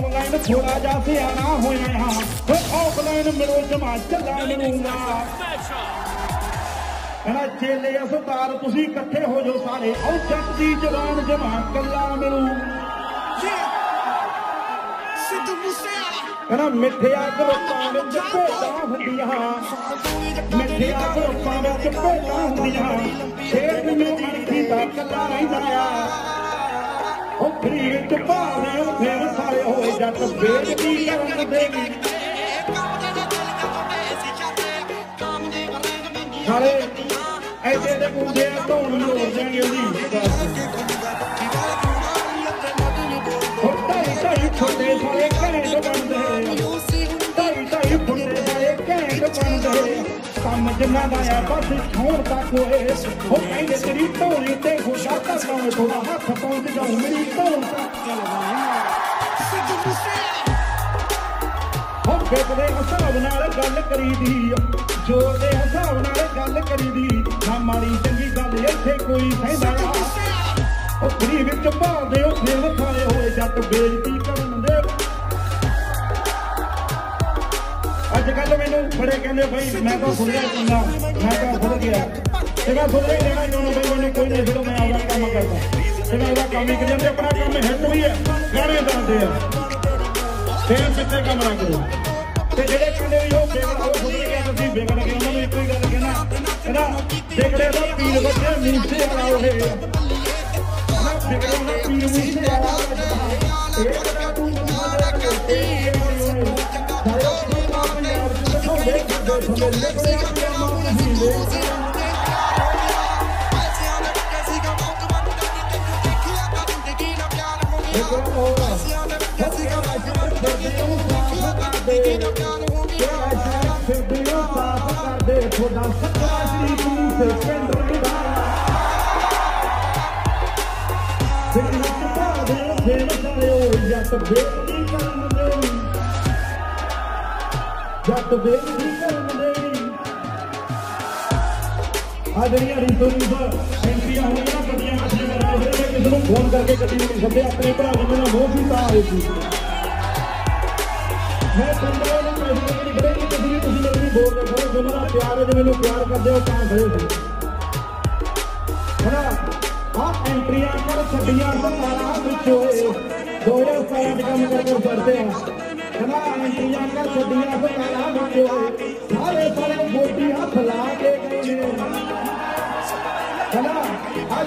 Online ਥੋੜਾ ਜਿਹਾ ਸਿਆਣਾ ਹੋਇਆ ਹਾਂ ਓ ਆਫਲਾਈਨ ਮਿਲੋ ਜਮਾ ਚੱਲਾ ਮਿਲੂੰਗਾ ਕਹਿੰਦਾ ਚੇਲੇ ਅਸਤਾਰ ਤੁਸੀਂ ਇਕੱਠੇ ਹੋ ਜਾਓ ਸਾਰੇ। ਆਓ ਜੱਟ ਦੀ ਜਵਾਨ ਜਮਾ ਕੱਲਾ ਮਿਲੂ। ਸਿੱਧੂ ਮੂਸੇਵਾਲਾ। ਕਹਿੰਦਾ ਮਿੱਠਿਆ ਗਰੋਪਾਂ ਵਿੱਚ ਭੇਡਾਂ ਹੁੰਦੀਆਂ। ਮਿੱਠਿਆ ਗਰੋਪਾਂ ਵਿੱਚ ਭੇਡਾਂ ਹੁੰਦੀਆਂ। ਸ਼ੇਰ ਨੂੰ ਅਣਖੀ ਦਾ ਕੱਲਾ ਰਹਿੰਦਾ ਆ। ਉਹ ਖਰੀਦ ਚ ਭਾਵੇਂ ਫੇਰ ਸਾਰੇ ਹੋਏ ਜੱਟ ਬੇਇੱਜ਼ਤੀ ਕਰਨ ਦੇ ਵੀ ਸਾਰੇ ਐਸੇ ਦੇ ਮੁੰਡੇ ਧੋਣ ਨੂੰ ਹੋ ਜਾਣਗੇ ਉਹਦੀ ਉਹ ਢਾਈ ਢਾਈ ਛੋਟੇ ਸਾਰੇ ਘੈਂਟ ਬਣਦੇ ਢਾਈ ਢਾਈ ਫੁੱਟੇ ਸਾਰੇ ਘੈਂਟ ਬਣਦੇ ਕੰਮ ਜਿੰਨਾ ਦਾ ਆ ਬਸ ਛੋੜ ਤੱਕ ਹੋਏ ਉਹ ਕਹਿੰਦੇ ਤੇਰੀ ਢੋਲੀ ਤੇ ਖੁਸ਼ਾ ਤੱਕ ਮੈਂ ਥੋੜਾ ਹੱਥ ਪਹੁੰਚ ਜਾਉ ਮੇਰੀ ਢੋਲ ਤੱਕ ਸਿੱਧੂ ਮੂਸੇਵਾਲਾ ਹੁਣ ਦੇ ਹਿਸਾਬ ਨਾਲ ਗੱਲ ਕਰੀਦੀ ਜੋ ਦੇ ਹਿਸਾਬ ਨਾਲ ਗੱਲ ਕਰੀਦੀ, ਨਾ ਮਾੜੀ ਚੰਗੀ ਗੱਲ ਇੱਥੇ ਕੋਈ ਕਹਿੰਦਾ ਆ ਉਹ ਫਰੀ ਵਿੱਚ ਭਾਲਦੇ ਉਹ ਫੇਰ ਖਾਏ ਹੋਏ ਜੱਟ ਬੇਇੱਜ਼ਤੀ ਕਰਨ ਦੇ। ਅੱਜ ਕੱਲ ਮੈਨੂੰ ਬੜੇ ਕਹਿੰਦੇ ਬਈ, ਮੈਂ ਤਾਂ ਸੁਣਿਆ ਚੰਗਾ ਮੈਂ ਤਾਂ ਸੁਣ ਗਿਆ। ਤੇ ਮੈਂ ਸੁਣ ਰਿਹਾ ਲੈਣਾ ਇਹਨਾਂ ਨੂੰ ਬਈ, ਮੈਨੂੰ ਕੋਈ ਨਹੀਂ ਜਦੋਂ ਮੈਂ ਆਪਦਾ ਕੰਮ ਕਰਦਾ। ਤੇ ਮੈਂ ਉਹਦਾ ਕੰਮ ਹੀ ਕਰੀ ਜਾਂਦੇ ਆਪਣਾ ਕੰਮ ਹਿੱਟ ਵੀ ਹੈ ਗਾਣੇ ਦੱਸਦੇ ਆ ਫੇਰ ਪਿੱਛੇ ਕੰਮ ਨਾ ਕਰੋ ਤੇ ਜਿਹੜੇ ਕਹਿੰਦੇ ਵੀ ਉਹ ਬੇਗੜ ਉਹ ਸੁਣ ਗਿਆ ਤੁਸੀਂ ਬੇਗੜ ਕੇ ਉਹਨਾਂ ਨੂੰ ਇੱਕੋ ਹੀ ਗੱਲ ਕਹਿਣਾ ਕਹਿੰਦਾ ਬੇਗੜੇ ਦਾ ਪੀਰ ਬੱਚੇ ਮੂਸੇ ਵਾਲਾ ਉਹ ਹੈ ਨਾ ਬੇਗੜੇ ਦਾ ਪੀਰ ਮੂਸੇ ਵਾਲਾ ਇਹ ਕਹਿੰਦਾ ਤੂੰ ਮੈਨੂੰ ਬਦਲ ਕੇ ਤੇ ਸਾਰੇ ਪੰਜਾਬ ਚ ਦਿਖਾਉਂਦੇ ਕਰਦੇ ਸੁਣੇ ਲੈ ਕੋਈ ਮਾਂ ਨਹੀਂ ਤੁਹਾਡਾ ਸੱਚਾ ਸ਼ਰੀਕ ਨੂੰ ਸੇ ਪਿੰਡ ਦਾ ਫਿਰ ਵਿੱਚ ਭਾਦੇ ਫੇਰ ਕਰਿਓ ਜੱਟ ਬੇਟੀ ਕਰਨ ਦੇ ਜੱਟ ਬੇਟੀ ਕਰਨ ਦੇ ਆ ਜਿਹੜੀਆਂ ਰੀਤੋ ਰੀਤੋ ਐਂਟਰੀਆਂ ਹੋਈਆਂ ਨੇ ਕਿਸੇ ਨੂੰ ਫੋਨ ਕਰਕੇ ਗੱਡੀ ਨੂੰ ਸੱਦੇ ਆਪਣੇ ਭਰਾ ਜੀ ਨੂੰ ਮੋਹ ਸੀ, ਤਾਂ ਆਏ ਸੀ। ਮੈਂ ਪਿੰਡਾਂ ਨੂੰ ਮੈਸੇਜ ਨਹੀਂ ਕਰੇ ਕਿ ਤੁਸੀਂ ਵੀ ਤੁਸੀਂ ਮੈਨੂੰ ਬੋਲ ਰਹੇ ਹੋ ਜੋ ਮੇਰਾ ਪਿਆਰ ਹੈ ਜੇ ਮੈਨੂੰ ਪਿਆਰ ਕਰਦੇ ਹੋ, ਤਾਂ ਖੜੇ ਸੀ ਹਨਾ? ਆ ਐਂਟਰੀਆਂ ਕਰ ਛੱਡੀਆਂ ਸਤਾਰਾਂ ਵਿੱਚੋਂ 2017 ਚ ਕੰਮ ਕਰ ਕਰ ਕਰਦੇ ਆ। ਹਨਾ? ਐਂਟਰੀਆਂ ਕਰ ਛੱਡੀਆਂ ਸਤਾਰਾਂ ਵਿੱਚੋਂ ਸਾਰੇ ਸਾਰੇ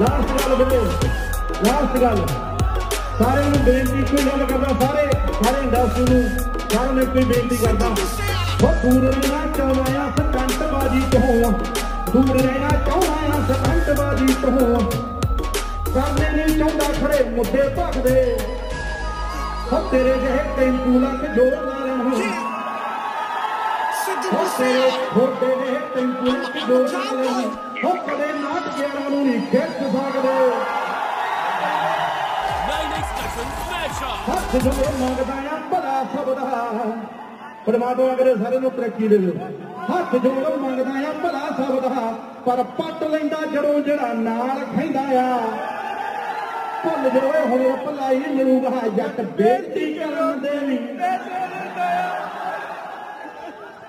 ਲਾਸਟ ਗੱਲ ਬੋਲੇ ਲਾਸਟ ਗੱਲ ਸਾਰਿਆਂ ਨੂੰ ਬੇਨਤੀ ਕੋਈ ਗੱਲ ਕਰਦਾ ਸਾਰੇ ਸਾਰੇ ਇੰਡਸਟਰੀ ਨੂੰ ਸਾਰਿਆਂ ਨੂੰ ਕੋਈ ਬੇਨਤੀ ਕਰਦਾ ਉਹ ਦੂਰ ਰਹਿਣਾ ਚਾਹੁੰਦਾ ਆ ਸਟੰਟ ਬਾਜੀ ਤੋਂ ਦੂਰ ਰਹਿਣਾ ਚਾਹੁੰਦਾ ਆ ਸਟੰਟ ਬਾਜੀ ਤੋਂ ਕਰਨੇ ਨਹੀਂ ਚਾਹੁੰਦਾ ਖੜੇ ਮੁੱਦੇ ਭਖਦੇ ਹੋ ਤੇਰੇ ਜਿਹੇ ਟੈਂਪੂ ਲੱਗ ਜੋਰ ਲਾ ਲੈਣ ਸਿੱਧੂ ਹੋ ਤੇਰੇ ਮੂਸੇਵਾਲਾ ਛੋਟੇ ਜਿਹੇ ਟੈਂਪੂ ਲੱਗ ਜੋਰ ਲਾ ਲੈਣ ਹੋ ਕਦੇ ਨਾਟ ਗਿਆਰਾਂ ਨੂੰ ਨਹੀਂ ਖਿੱਚ ਸਕਦੇ ਹੱਥ ਜੋ ਮੰਗਦਾ ਆ ਭਲਾ ਸਭ ਦਾ ਪਰਮਾਤਮਾ ਕਰੇ ਸਾਰੇ ਨੂੰ ਤਰੱਕੀ ਦੇਵੇ ਹੱਥ ਜੋੜ ਮੰਗਦਾ ਆ ਭਲਾ ਸਭ ਦਾ ਪਰ ਪੱਟ ਲੈਂਦਾ ਜੜੋਂ ਜਿਹੜਾ ਨਾਲ ਖੈਂਦਾ ਆ ਭੁੱਲ ਜਾਵੇ ਹੁਣ ਭਲਾਈ ਮਿਲੂਗਾ ਜੱਟ ਬੇਟੀ ਕਰਨ ਦੇ ਵੀ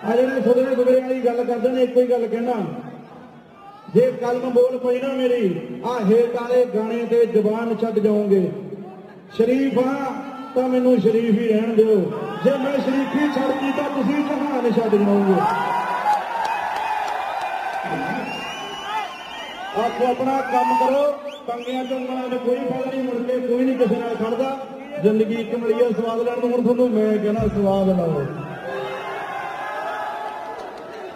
ਆ ਜਿਹੜੇ ਸੁਧਰੇ ਸੁਧਰੇ ਵਾਲੀ ਗੱਲ ਕਰਦੇ ਨੇ ਇੱਕੋ ਹੀ ਗੱਲ ਕਹਿਣਾ ਜੇ ਕਲਮ ਬੋਲ ਪਈ ਨਾ ਮੇਰੀ, ਆ ਹੇਠ ਵਾਲੇ ਗਾਣੇ ਤੇ ਜ਼ੁਬਾਨ ਛੱਡ ਜਾਓਗੇ। ਸ਼ਰੀਫ ਆ, ਤਾਂ ਮੈਨੂੰ ਸ਼ਰੀਫ ਹੀ ਰਹਿਣ ਦਿਓ। ਜੇ ਮੈਂ ਸ਼ਰੀਫੀ ਛੱਡਦੀ ਤਾਂ ਤੁਸੀਂ ਜਹਾਨ ਛੱਡ ਜਾਓਗੇ। ਆਪੋ ਆਪਣਾ ਕੰਮ ਕਰੋ, ਪੰਗਿਆਂ ਚੋਂ ਉਂਗਲਾਂ ਦਾ ਕੋਈ ਫਾਇਦਾ ਨਹੀਂ, ਮੁੜ ਕੇ ਕੋਈ ਨਹੀਂ ਕਿਸੇ ਨਾਲ ਖੜਦਾ। ਜ਼ਿੰਦਗੀ ਇੱਕ ਮਿਲੀ ਹੈ ਸਵਾਦ ਲੈਣ ਨੂੰ, ਹੁਣ ਤੁਹਾਨੂੰ ਮੈਂ ਕਹਿੰਦਾ ਸਵਾਦ ਲਾਓ।